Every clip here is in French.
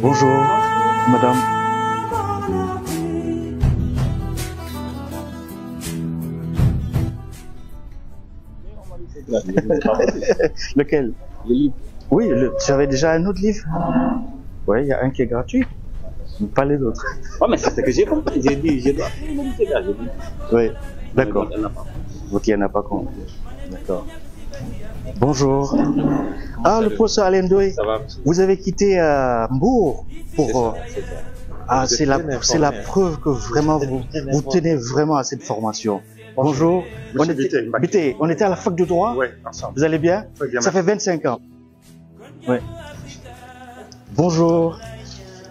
Bonjour, madame. Lequel? Le livre. Oui, j'avais déjà un autre livre? Oui, il y a un qui est gratuit, pas les autres. Oui, mais c'est ce que j'ai compris. J'ai dit, j'ai dit, oui, d'accord. Donc il n'y en a pas compris. D'accord. Bonjour. Ah, le professeur Alain va Vous avez quitté euh, Mbourg pour. euh, ah, c'est la, c'est la informé. preuve que vraiment vous, vous tenez vraiment à cette formation. Bonjour. On était, on était à la fac de droit. Oui, ensemble. Vous allez bien, Ça fait 25 ans. Ouais. Bonjour.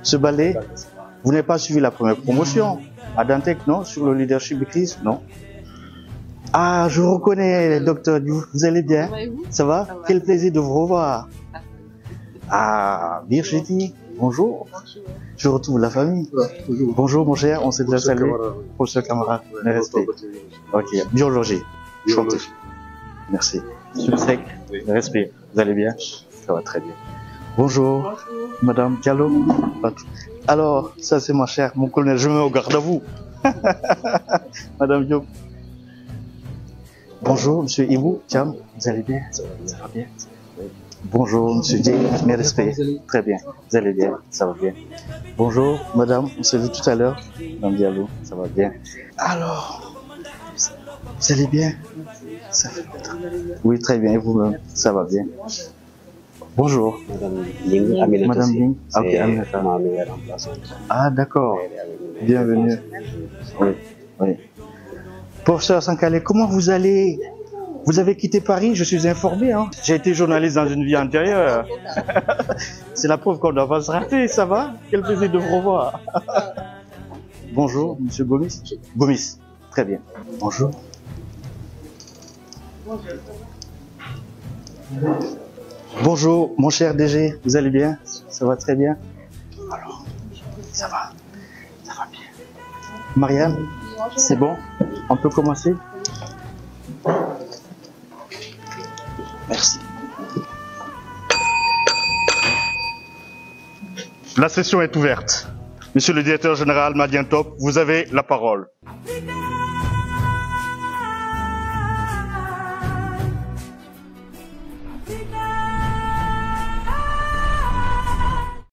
Ce ballet, vous n'avez pas suivi la première promotion à Dantec, non? Sur le leadership de crise, non? Ah, je vous reconnais, docteur Diouf. Vous allez bien? Ça va Ça va? Quel plaisir de vous revoir. Ah, Virginie, bonjour. Je retrouve la famille. Bonjour, mon cher, on s'est déjà salué. Professeur camarade, mes respects. Ok, biologie. Chanté. Merci. Monsieur Sec, mes respects. Vous allez bien? Ça va très bien. Bonjour, Madame Diallo. Alors, ça c'est ma chère, mon colonel, je me mets au garde à vous. Madame Diop. Bonjour, Monsieur Ibou, Tiam, vous allez bien Ça va bien Bonjour, Monsieur J, mes respects. Très bien, vous allez bien, ça va bien. Bonjour, Madame, on s'est vu tout à l'heure. Madame Diallo, ça va bien. Alors, vous allez bien? Ça Oui, très bien, et vous-même Ça va bien? Bonjour. Madame Ling, Aminata Madame. Ling. Ah, ok, Aminata. Ah, d'accord. Bienvenue. Oui, oui. Professeur Sankale, comment vous allez? Vous avez quitté Paris, je suis informé. Hein. J'ai été journaliste dans une vie antérieure. C'est la preuve qu'on ne doit pas se rater, ça va? Quel plaisir de vous revoir. Bonjour, Monsieur Gomis. Gomis, très bien. Bonjour. Bonjour, mon cher DG, vous allez bien? Ça va très bien? Alors, ça va, ça va bien. Marianne, c'est bon? On peut commencer? Merci. La session est ouverte. Monsieur le directeur général Madian Top, vous avez la parole.